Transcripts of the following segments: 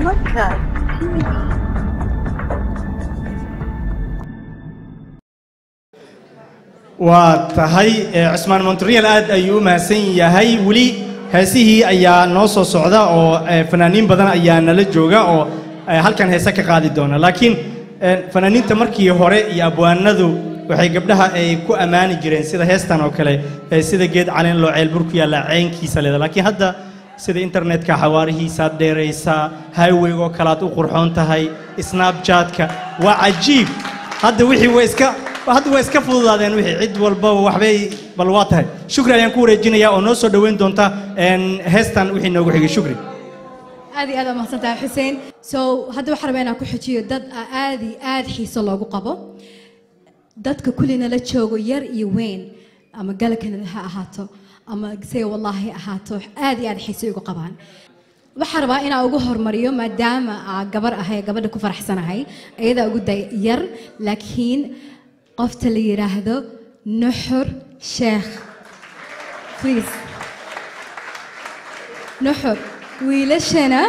Horumarka TV. waa tahay eh, cusmaan montorial aad ayuu u mahadsan yahay weli heesihii ayaa noo soo socda oo eh, fanaaniin badan ayaa nala jooga oo eh, halkan heese ka qaadi doona laakiin fanaaniinta markii hore iyo abwaanadu waxay gabdhaha ay ku ammaani jireen sida heestan oo kale sida geed caleen loo ceelbur ku yaalla ceynkiisa leeda laakiin hadda sida internetka xawaarihiisaad dheeraysaa highwayg oo kale aad u qurxoon tahay snapchatka. Waa cajiib. Hadda wixii waa iska hadda waa iska fududaadeen wixii cid walbaba waxbay bal waa tahay. Shukri ayaan ku wareejinayaa oo noo soo dhoweyn doonta heestan wixii noogu xigay. Shukri. Aad iyo aad waa mahadsantahay xuseen. So hadda waxaan rabaa inaan ku xujiyo dad aa aad iyo aad xiiso loogu qabo. Dadka kullina la joogo yar iyo weyn ama galkanada ha ahaato ama say wallaahi ha ahaato aad iyo aad xiiso igu qabaan. Waxaan rabaa inaan ugu hormariyo maadaama aa gabar ahay gabadha ku faraxsanahay iyadaa ugu day yar laakiin qofta la yidhaahdo nuxur sheekh. Please. Nuxur. Wiilashana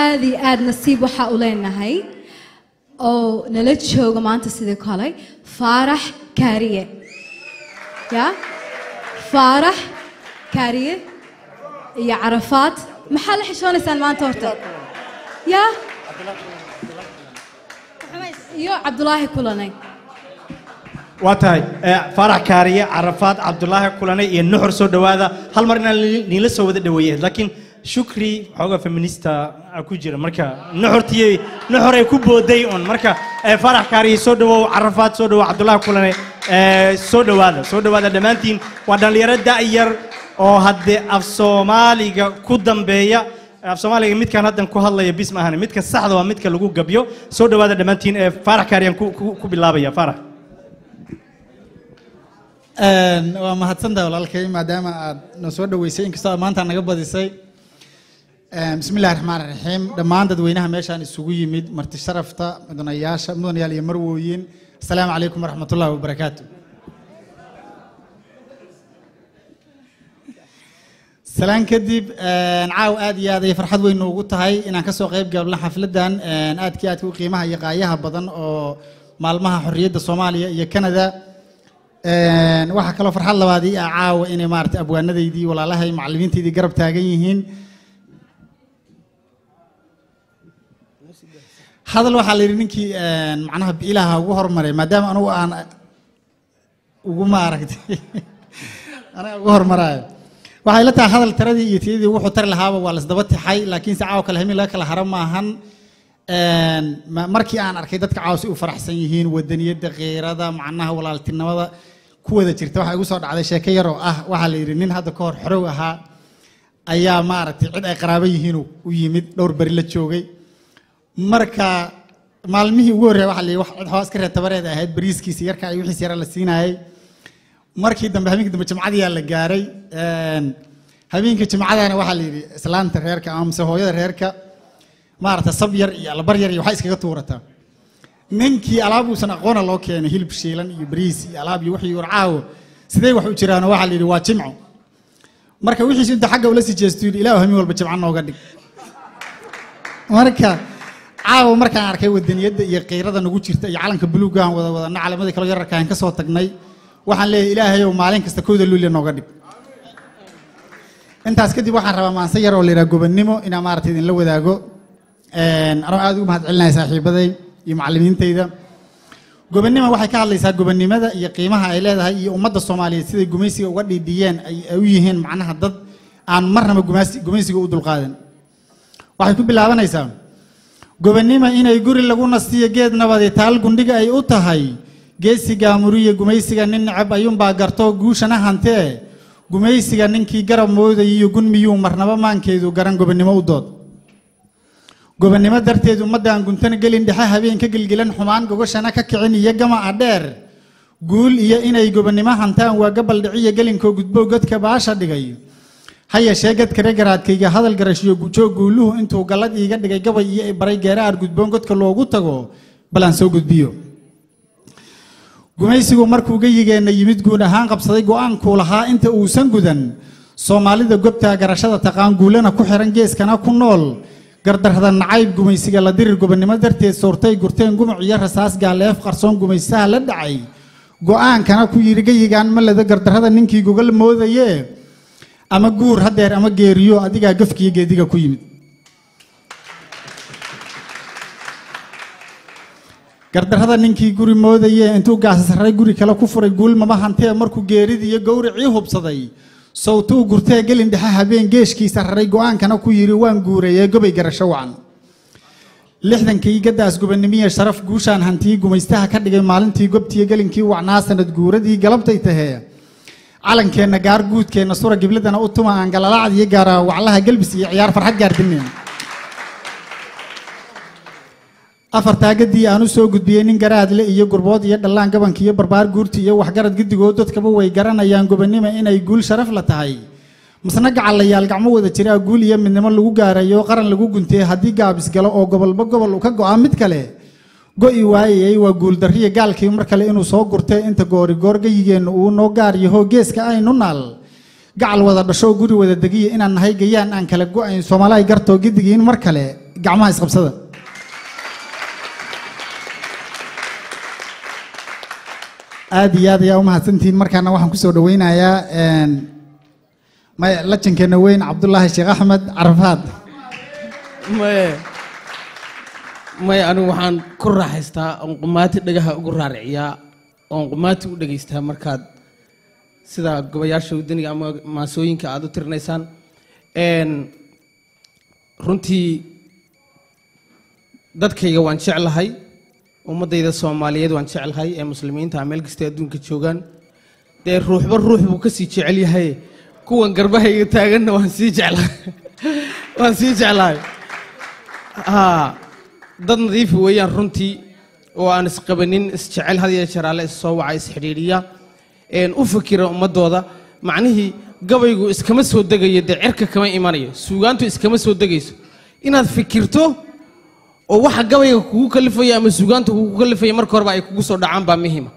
aad iyo aad nasiib waxaa u leenahay oo nala jooga maanta sidii kale faarax kaariye. Ya faarax kaariye iyo carafaad maxaa la xishoonaysaan maanta horta? Ya? Iyo cabdulaahi kulanay. Waa tahay eh, faarax kaariye carafaad cabdulaahi kulane iyo nuxur soo dhowaada. Hal mar inaan ni- niila soo wada dhoweeyeen laakiin shukri xoogaa feminista ku jira. Marka nuxurtiy nuxur ay ku booday un marka eh, faarax kaariye soo dhowow carafaad soo dhowow cabdulaahi kulane eh, soo dhowaada soo dhowaada dhammaantiin waa dhallinyaro da'yar oo hadde af soomaaliga ku dambeeya. Af soomaaliga midkaan haddan ku hadlaya bis ma ahane midka saxda waa midka lagu gabyo. Soo dhowaada dhammaantiin eh, faarax kaariyaan ku- bilaabaya faarax Een, waa mahadsantahay walaalkay maadaama aad noo soo dhaweysay. Inkastoo aad maanta naga badisay Een, bismillahi raxmaan raxiim dhammaan dadweynaha meeshaan isugu yimid marti sharafta mudanayaasha mudanayaal iyo marwooyin asalaamu calaykum waraxmatullahi wabarakaatu salaan kadib caaw aad iyo aad ay farxad weyn noogu tahay. Inaan ka soo qayb gaabno xafladan aadkii aadka u qiimaha iyo qaayaha badan oo maalmaha xorriyadda soomaaliya iyo kanada. Een, waxaa kaloo farxad labaadii ah caawa inay maarata abwaanadaydii walaalahay macallimiintaydii garab taagan yihiin hadal waxaa la yidhi ninkii een, macnaha ilaaha ugu hormaray maadaama anugu aan ugu maaragtay anaga ugu hormaraayo. Waxay la tahay hadal taradii iyo tiyadii wuxuu tari lahaaba waa lasdaba tixay laakiin se caawa kale hamin laga kala haro maahan. Markii aan arkay dadka caawa si u faraxsan yihiin wadaniyadda khiirada macnaha walaaltinimada ku wada jirta waxaa igu soo dhacday sheeko yar ah waxaa la yidhi nin hadda ka hor xorow ahaa ayaa maaragtay cid ay qaraabo yihiin u yimid dhowr beri la joogay marka maalmihii ugu waxaa yidhi wax cid xoogaa iska reer tabareed ahayd bariiskiisa yarka iyo wixiis yara la siinayay markii dambe habeenkii dambe jimcadiyaa la gaaray Een, habeenkii jimcadana waxaa la yidhi islaanta reerka ama mise hooyada reerka maarata sab yar iyo albar yar iyo waxay iskaga tuurataa ninkii alaab uusan aqoona loo keenay hilib shiilan iyo bariis iyo alaab iyo wixii war caawo sidee wax u jiraano waxaa la yidhi waa jimco. Marka wixiisu inta xagga ula sii yidhi ilaahu hamin walba jimco nooga dhig. Marka caawa markaan arkay wadaniyadda iyo qiirada nagu jirta iyo calanka buluugga aan wada wadana calamadii kale yararka aan ka soo tagnay waxaan leeyahay ilaahayow maalin kasta kowda luulia nooga dhig intaas kadib waxaan rabaa maanse yar oo la yidhaha gobannimo inaan maaragtay idinla wadaago anoo aad ugu mahad saaxiibaday iyo macallimiintayda. Gobannimo waxay ka hadlaysaa gobannimada iyo qiimaha ay leedahay iyo ummadda soomaaliyeed siday gumaysiga uga dhiidhiyeen ay u yihiin macnaha dad aan marnaba gumaysiga u dulqaadan. Waxay ku bilaabanaysaa gobannimo inay guri lagu nastiyo geed nabadi taal gundhiga ay u tahay. Geesiga muriye gumaysiga nin necab ayuunbaa garto guushana hantee gumaysiga ninkii garab moodayay iyo gun marnaba maankeedu garan gobannimo u dood? Gobannimo darteed ummadda guntana gelin dhexe habeen ka gelgelan xumaan gogashana ka kicin iyo gama a dheer guul iyo inay gobannimo hantaan waa gabal dhiciyo gelinkoo gudbo godka baasha dhigay ha yeeshee gadka regaraadkayga hadal garashiyo gujo guuluhu intuu gallad iiga dhigay gabay iyo baray geeraar gudboon godka loogu tago bal soo gudbiyo. Gumaysigu markuu geyigeenna yimid guud ahaan qabsaday go'aankuu lahaa inta uusan gudan. Soomaalida gobtaa garashada taqaan guulana ku xiran geeskana ku nool. Gardarrada nacayb gumaysiga la dirir gobonnimo darteed soortay gurteen gumuc iyo rasaas gaaleef qarsoon gumaysaha la dhacay. Go'aankana ku yidhi ma leda gardarrada ninkii gogal moodaye ama guur haddeer ama geeriyo adigaa gafkiyo geediga ku yimid. Gardarrada ninkii guri moodaye intuu gaasasarray guri kale ku furay guulmama hantee markuu geeridii iyo gowricii hubsaday. Sawtuu gurtee gelin dhexe habeen geeshkiisa raray go'aankana ku yidhi waan guureeyee gobay garasho wacan. Lixdankii gadaas gubannimiye sharaf guushaan hantii gumaystaha ka dhigay maalintii gobtiyo gelinkii wacnaa sanad guuradii galabtay tahee calankeenna gaar sura gibladana u tuma aan galalacad iyo gaara waclaha gelbis iyo ciyaar farxad gaardineen. Afartaa gadii aan u soo gudbiyey nin garaadle iyo gurbood iyo dhallaan gabanka iyo barbaar guurti iyo waxgarad guddigood dadkaba way garanayaan gobannimo inay guul sharaf la tahay. Masna gacallayaal gacmo wada jiraa guul iyo midnimo lagu gaarayo qaran lagu guntee haddii gaabis galo oo gobolba gobol uu ka go'aa mid kale go'i waa guuldarriya gaalkii mar kale inuu soo gurtee inta goori goor gayigeenna uu noo gaar yaho geeska aynu naal. Gacal wada dhasho guri wada degiya inaan nahay gayaan aan kala go'ayn soomaalihay gartoo giddigiin mar kale. Gacmaha isqabsada aad iyo aad ayaa u mahadsantihiin markaana waxaan ku soo dhaweynayaa maya lajankeena weyn cabdulaahi sheekh axmed carafaad maye anigu waxaan ku raaxaystaa oon qumaati dhagaha ugu raariciyaa oon qumaati u dhegaystaa markaad sida gobayaasha wadaniga ama maasooyinka aad u tirinaysaan. Runtii dadkayga waan jeclahay ummaddayda soomaaliyeed waan jeclahay ee muslimiinta meel kastay adduunka joogaan. Dee ruuxba ruux buu ka sii jecel yahay kuwan garbahayga taaganna waan sii jeclahay. Waan sii jeclahay dad nadiifi weeyaan runtii oo aan isqabanin isjecel had iyo jeer issoo waca isxidhiidhiya u fakira ummadooda. Macnihii gabaygu iskama soo degayo dee cirka kama imanayo suugaantu iskama soo degayso. Inaad fikirto oo waxa gabayga kugu kalifaya ama suugaanta kugu kalifaya marka horeba ay kugu soo dhacaan baa muhiima.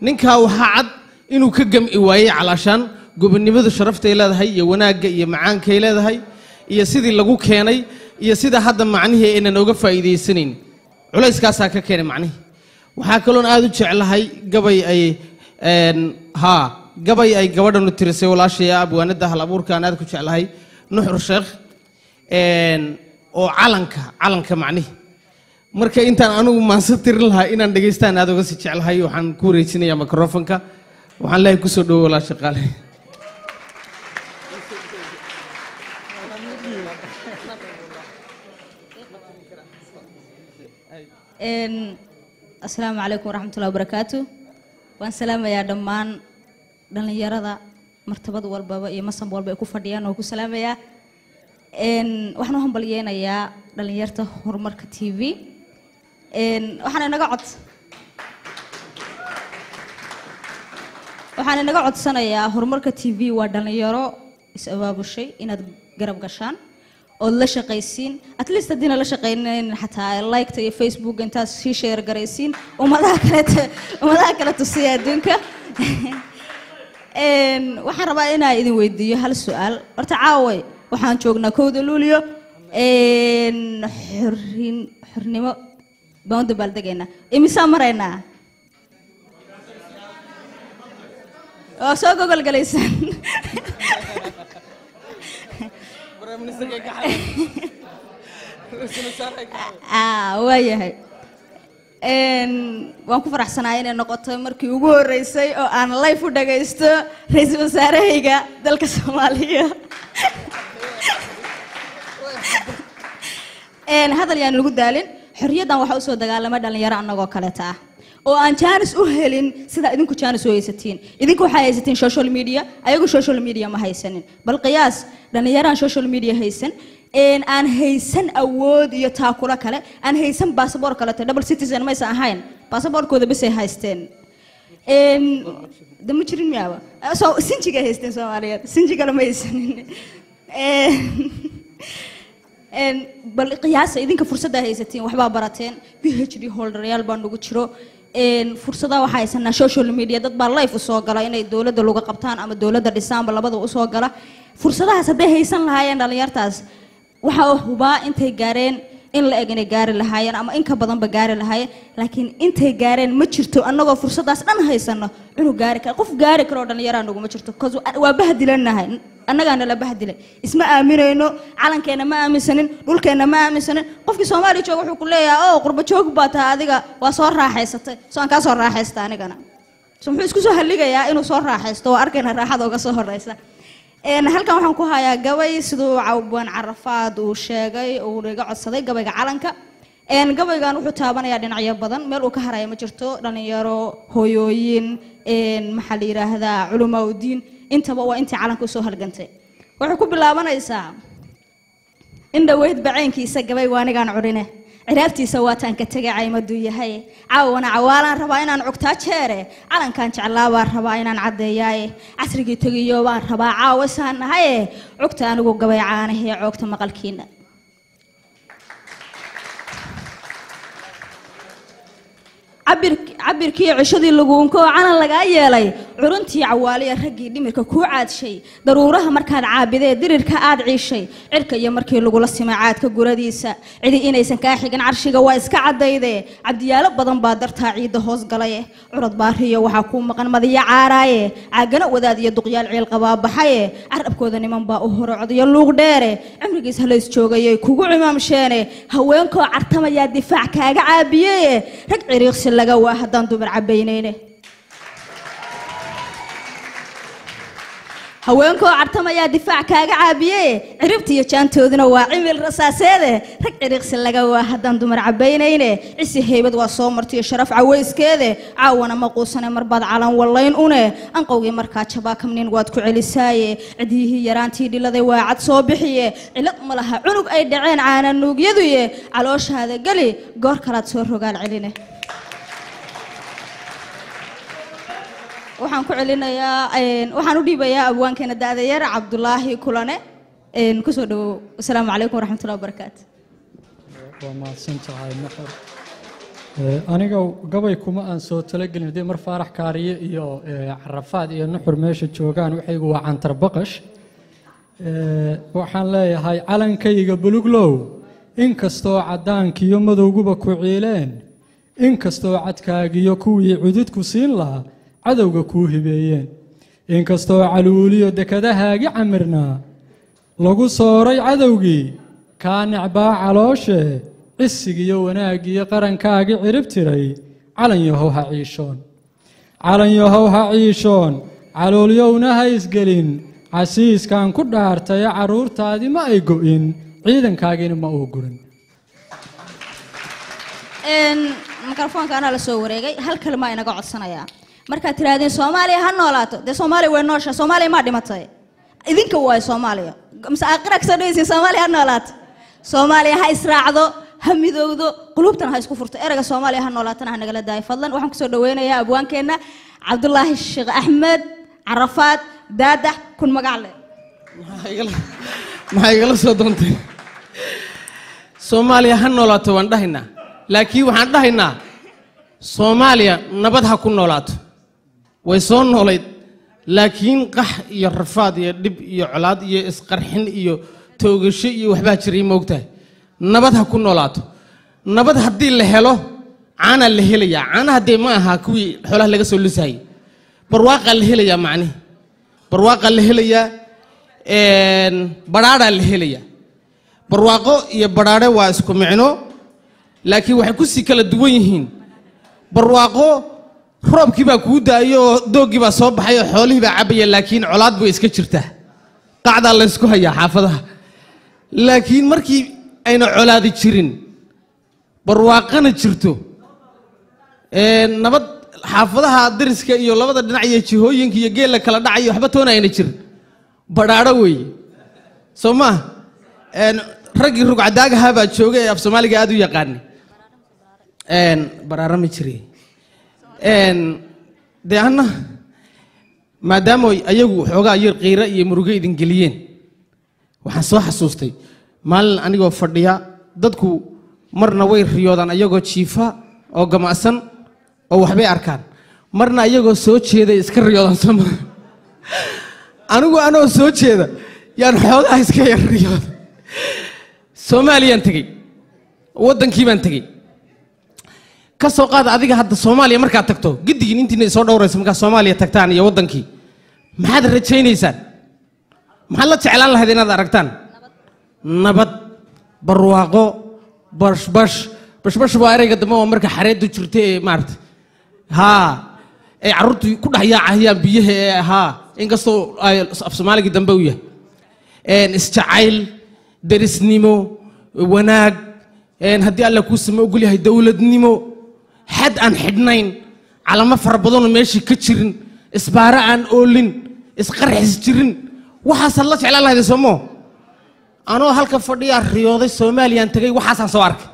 Ninkaa waxaa cad inuu ka gam'i waayey calaashaan gobonnimadu sharaftay leedahay iyo wanaagga iyo macaankay leedahay iyo sidii lagu keenay iyo sida hadda macnihii aynan oga faa'iidaysanayn culayskaasaa ka keenay macnihii waxaa kaloon aad u jeclahay gabay ay haa gabay ay gabadhanu tirisay walaashaya abwaanada hal aan aad ku jeclahay. Nuxur sheekh oo calanka calanka macnihi. Marka intaan anigu maanse tirin lahaa inaan dhegaystaan aad uga sii jeclahay waxaan ku wareejinayaa microfonka waxaan leeyahay ku soo dhowo walaa shaqaale asalaamu calaykum waraxmatullahi wabarakaatu waan salaamayaa dhammaan dhallinyarada martabad walbaba iyo masan walba ay ku fadhiyaan oo ku salaamayaa waxaan u hambalyeynayaa dhallinyarta horumarka t v. Waxaan inaga cod waxaan inaga codsanayaa horumarka t v waa dhallinyaro is abaabushay inaad garab gashaan ood la shaqaysiin. At haddiina la shaqaynayn xataa liketa iyo facebook intaad sii sheer garaysiin. Ummadaha kalete ummadaha kale tusiya adduunka. Waxaan rabaa inaan idin weydiiyo hal su'aal. Horta caaway waxaan joognaa kowda luulyo xorin xornimo baan u dabaaldegaynaa imisaan maraynaa? Waa soo gogolgalaysaan Ah, waayahay. Een, waan ku faraxsanahay inay noqoto markii ugu horeysay oo aan live u dhagaysto ra'iisul wasaarahayga dalka soomaaliya. Hadal yaan lagu daalin. Xorriyaddan waxaa u soo dagaalamay dhallinyaro annagoo kaleeta ah oo aan jaanis u helin sida idinku jaanis u haysatiin. Idinku waxaa haysatiin social media ayagu social media ma haysanin. Bal qiyaas dhallinyaraan social media haysan aan haysan awood iyo taakulo kale aan haysan baasaboor kaleeto double citizen maysan ahayn. Baasaboorkooda basay haysteen. Een de ma jirin miyaaba? Soo sinjigay haysteen soomaaliyeed. Sinjigana ma haysanin. Bal qiyaasa idinka fursadda haysatiin waxbaa barateen. Phd holderyaal baa nagu jiro een fursadaha waxaa haysanaa social media dad baa life u soo gala inay dowladda lagu qabtaan ama dowladda dhisaanba labada u soo gala. Fursadahaas hadday haysan lahaayeen dhallinyartaas waxaa hubaa intay gaareen in la eg inay gaari lahaayeen ama in ka badanba gaari lahaayeen. Laakiin intay gaareen ma jirto annagoo fursaddaas dhan haysano inuu gaari kara qof gaari karoo dhallinyaraa naguma jirto bcause waa bahdilanahay annagaana la bahdilay. Isma aaminayno calankeenna ma aaminsanin dhulkeenna ma aaminsanin qofkii soomaaliya jooga wuxuu ku leeyahay oo qurba baa tahay adiga waa soo raaxaysatay. So aan soo raaxaysta anigana. So muxuu isku soo halligayaa inuu soo raaxaysto waa arkayna raaxada uga soo horeysa halkan waxaan ku hayaa gabay siduu cawbaan carafaad uu sheegay uu iga codsaday gabayga calanka. Gabaygan wuxuu taabanayaa dhinacyo badan meel uu ka haraya ma jirto dhalinyaro hooyooyin maxaa la yidhaahdaa culamaa intaba waa intii calanka u soo halgantay. Waxay ku bilaabanaysaa in dhaweyd baceynkiisa gabay waanigaan curine. Ciraabtiisa waataan ka tegay caymaduu yahay. Caawana cawaalaan rabaa inaan cugtaa jeere. Calankan jeclaa baan rabaa inaan caddeeyaaye casrigii tegiyo baan rabaa caawa saan nahaye cugta anigu gabay caanahee coogta maqalkiina cabir- cabirkii cishadii laguunko oo calan lagaa yeelay curuntii cawaaliya raggii dhimirka kuu caadshay daruuraha markaad caabidee dirirka aad ciishay cirka iyo markii lagula simay caadka guradiisa. Cidi inaysan kaa xigin carshiga waa iska caddayde cabdiyaalo badan baa dartaa ciidda hoos galaye. Curad baariyo waxaa kuu maqan madiyo caaraaye. Caagana wadaad iyo duqyaal ciil qabaabaxaye carabkooda niman baa u horo codiyo luuq dheere. Cimrigiis halays joogayay kugu cimaamsheene haweenkoo cartamayaa difaac kaaga caabiyeye rag ciriiqsi laga waa haddaan dumar cabaynayne haweenkoo cartamayaa difaac kaaga caabiye ciribta iyo jaantooduna waa cimil rasaaseede. Rag ciriiqsi laga waa haddaan dumar cabaynayne cisi heybad waa soo martiyo sharaf cawayskeede. Caawana ma quusane marbaad calan wallayn une. Anqowgii markaa jabaa kamnin waad ku celisaaye. Cidyihii yaraantii dhiladay waa cad soo bixiye. Cilad ma laha cunug ay dhaceen caana nuugyaduye calooshaada geli goor kalaad soo rogaal celine waxaan ku celinayaa waxaan u dhiibayaa abwaankeena da-da yar cabdulaahi kulane. Kusoo dhawow asalaamu calaykum waraxmatullahi wabarakaatu waa mahadsan tahay maxar Ee, aniga gabay kuma aan soo talagelin. Haddii mar faarax kaariye iyo carafaad iyo nuxur meesha joogaan waxaygu waa cantar baqash. Ee, waxaan leeyahay calankayga buluglow inkastoo caddaankiyo madowguba ku ciileen inkastoo cadkaagiyo kuwii cududku siin lahaa cadowga kuu hibeeyeen. Inkastoo caluuliyo dekadahaagi camirnaa lagu sooray cadowgii kaa necbaa calooshe cisigiyo wanaaggiyo qarankaagii cirib tiray calan yahow ha ciishoon. Calan yahow ha ciishoon caloolyowna ha isgelin casiiskan ku dhaartaye carruurtaadii ma ay go'in ciidankaagiina ma uu gurin. Anaa la soo wareegay hal kalmaa inaga codsanayaa markaad tirahdeen soomaaliya ha noolaato. Dee soomaaliya way noosha. Soomaaliya maa dhimatay. Idinka waay soomaaliya. Mise aakhira ka soo dhegeysin soomaaliya ha noolaato. Soomaaliya ha israacdo ha midowdo qulubtana ha isku furto. Erayga soomaaliya ha noolaatana ha nagala daayo. Fadlan waxaan ku soo dhaweynayaa abwaankeenna cabdulaahi sheekh axmed carafaad daadax kun magacle maxaa igala soo doontay? Soomaaliya ha noolaato waan dhahaynaa. Laakiin waxaan dhahaynaa soomaaliya nabad ha ku noolaato way soo noolayd laakiin qax iyo rafaad iyo dhib iyo colaad iyo isqarxin iyo toogasho iyo waxbaa jiray moogtahay nabad ha ku noolaato. Nabad haddii la helo caanaa la helayaa. Caanaha dee ma aha kuwii xoolaha laga soo lisayay barwaaqaa la helayaa macnihi barwaaqaa la helayaa badhaadhaa la helayaa. Barwaaqo iyo badhaadhe waa isku micno laakiin waxay ku sii kala duwan yihiin. Barwaaqo roobkii baa kuu da'ayo oo dooggii baa soo baxay oo cabbaya laakiin colaad bay iska jirtaa qacdaa la ysku hayaa xaafadaha. Laakiin markii ayna colaadi jirin barwaaqana jirto. Nabad xaafadaha dariska iyo labada dhinac iyo jihooyinka iyo geella kala dhacayo waxba toona ayna jirin. Badhaadho weeye. Soo maa raggii rugcadaagahaa baa ee af soomaaliga aad u yaqaani Een, baraara ma jire dee anna maadaama ayagu xoogaa yar qiira iyo murugo idin geliyeen. Waxaan soo xasuustay maalin anigoo fadhiya dadku marna way riyoodaan ayagoo jiifa oo gamacsan oo waxbay arkaan. Marna ayagoo soo jeeday iska riyoodaan sooma anigu anoo soo jeeda yaan xoogaa iska yar riyooda soomaaliyaan tegey waddankii baan tegey ka qaada adiga hadda soomaaliya markaad tagto. Giddigiin intiina soo dhowraysa markaad soomaaliya tagtaan iyo waddankii. Maxaad rajaynaysaan maxaad la jeclaan lahayd inaad aragtaan? Nabad barwaaqo bashbash. Bashbash waa ereyga dambe waa marka xareeddu jirta ee maarata haa ay carruurtu ku dhex yaacahayaan biyaha ee haa inkastoo af soomaaligii dambe u yahay. Isjacayl derisnimo wanaag. Haddii alla kuu same ogol yahay dowladnimo xad aan xidhnayn calamo fara badanoo meeshii ka jirin isbaaro aan oolin isqarxis jirin. Waxaasaad la jeclaan lahayd soomo? Anoo halka fadhiyaa riyooday soomaaliyaan tegay waxaasaan soo arkay.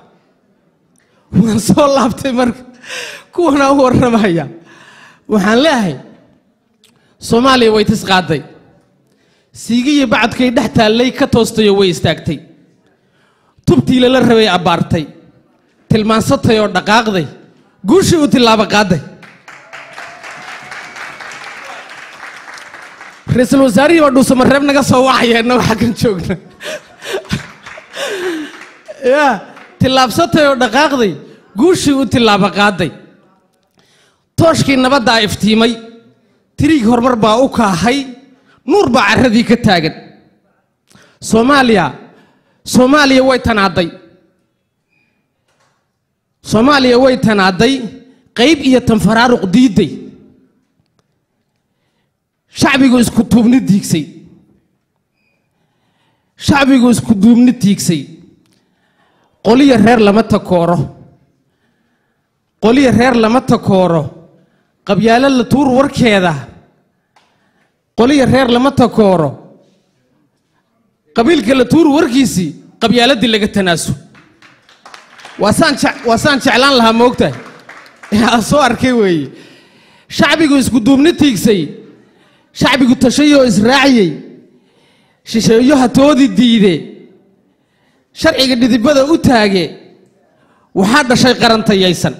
Waan soo laabtay marka. Kuwanaa u warramaya. Waxaan leeyahay soomaaliya way tis qaaday. Siigiyo bacadkay dhex taallay ka toostayo way istaagtay. Tubtii lala rabay abbaartay. Tilmaansatay oo dhaqaaqday guushii u tillaabo qaaday ra'iisul wasaarihii baa dhuusamareeb naga soo wacaya innago xaggan joogna ya tillaabsatay oo dhaqaaqday guushii u tillaabo qaaday tooshkii nabaddaa iftiimay tiriig horumar baa u kaahay nuur baa carradii ka taagan soomaaliya soomaaliya way tanaaday soomaaliya way tanaaday qayb iyo tanfaraaruq diiday. Shacbigu isku duubni diigsay. Shacbigu isku duubni tiigsay qoliya reer lama takooro. Qoliya reer lama takooro. Qabyaalo la tuur warkeeda. Qoliya reer lama takooro. Qabiilka la tuur warkiisii qabyaaladii laga tanaasul waa saan jec- waa saan jeclaan lahaa moogtahay yaa soo arkay weeye shacbigu isku duubni tiigsay. Shacbigu tashayoo israaciyey shisheeyo hatoodii diide sharciga dhidibada u taage. Waxaa dhashay qarantayaysan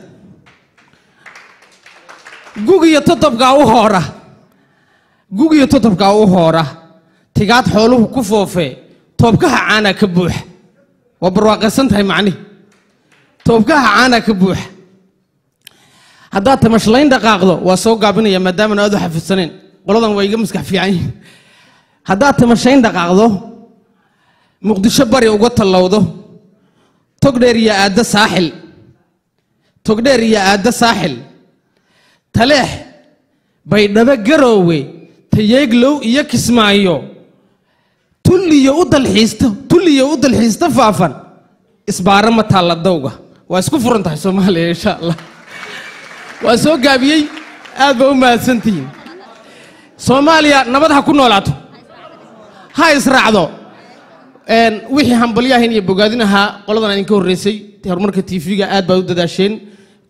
gugiyo todobkaa u hoora. Gugiyo todobkaa u hoora. Tigaad xooluhu ku foofee. Toobkaha caanaa ka buuxa. Waa barwaaqaysan tahay macnihi toobkaha caanaa ka buuxa. Haddaad tamashlayn dhaqaaqdo waa soo gaabinaya maadaamana aad u xafidsaneen qoladan waa iga maskax fiican yihiin. Haddaad tamashayn dhaqaaqdo muqdisho bari uga tallowdo. Togdheer iyo aaddo saaxil. Togdheer iyo aaddo saaxil. Taleex baydhabo garoowe tayeeglow iyo kismaayo. Tulliyo u dalxiista tulliyo u dalxiista faafan. Isbaaro ma taalla dawga waa isku furan tahay soomaaliya insha allah waa soo gaabiyey aad baa u mahadsantihiin. Soomaaliya nabad ha ku noolaato. Ha israacdo. Wixii hambalyahan iyo bogaadin ahaa qoladan idinka horreysay horumarka tv-ga aad baad u dadaasheen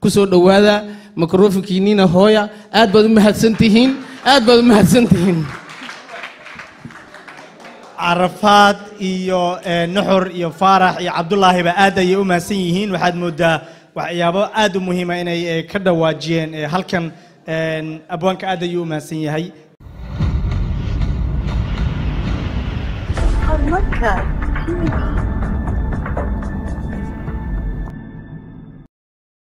ku soo dhowaada microfonkiinina hooya aad baad u mahadsan tihiin aad baad u mahadsan tihiin carafaad iyo eh, nuxur iyo faarax iyo cabdulaahiba aad ayay u mahadsan yihiin waxaad moodaa waxyaabo aad u muhiima inay eh, ka dhawaajiyeen eh, halkan abwaanka aad ayuu u mahadsan yahay.